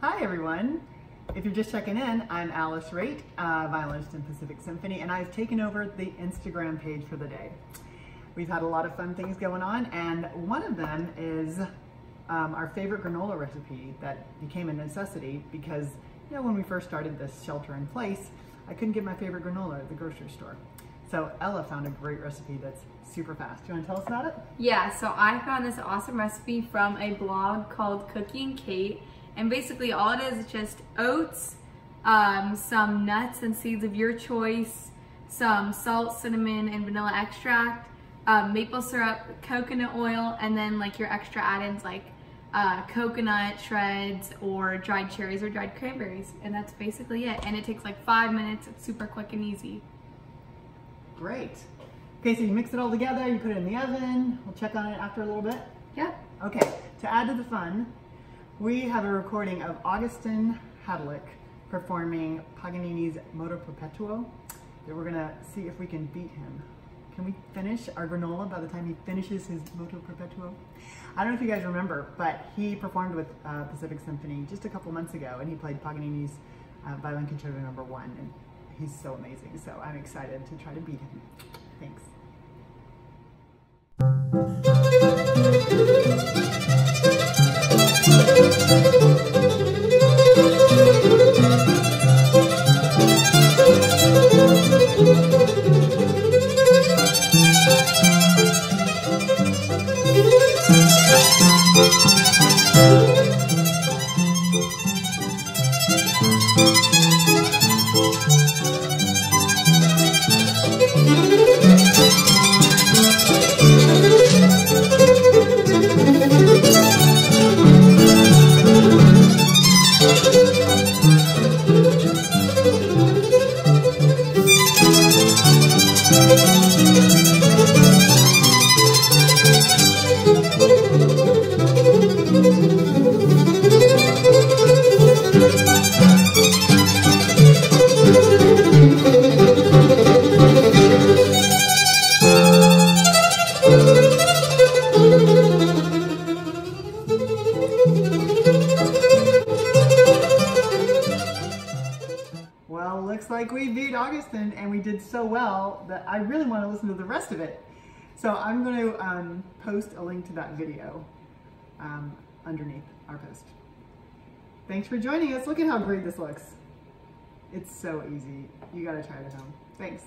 Hi everyone. If you're just checking in, I'm Alice Wrate, uh, violinist in Pacific Symphony, and I've taken over the Instagram page for the day. We've had a lot of fun things going on, and one of them is um, our favorite granola recipe that became a necessity because, you know, when we first started this shelter in place, I couldn't get my favorite granola at the grocery store. So Ella found a great recipe that's super fast. Do you want to tell us about it? Yeah, so I found this awesome recipe from a blog called Cookie and Kate. And basically all it is is just oats, um, some nuts and seeds of your choice, some salt, cinnamon, and vanilla extract, um, maple syrup, coconut oil, and then like your extra add-ins like uh, coconut shreds or dried cherries or dried cranberries. And that's basically it. And it takes like five minutes. It's super quick and easy. Great. Okay, so you mix it all together, you put it in the oven. We'll check on it after a little bit. Yeah. Okay, to add to the fun, we have a recording of Augustin Hadelich performing Paganini's Moto Perpetuo that we're gonna see if we can beat him. Can we finish our granola by the time he finishes his Moto Perpetuo? I don't know if you guys remember, but he performed with uh, Pacific Symphony just a couple months ago and he played Paganini's uh, Violin Concerto number one and he's so amazing. So I'm excited to try to beat him. Thanks. Like we beat Augustin and we did so well that I really want to listen to the rest of it. So I'm going to um, post a link to that video um, underneath our post. Thanks for joining us. Look at how great this looks. It's so easy. You got to try it at home. Thanks.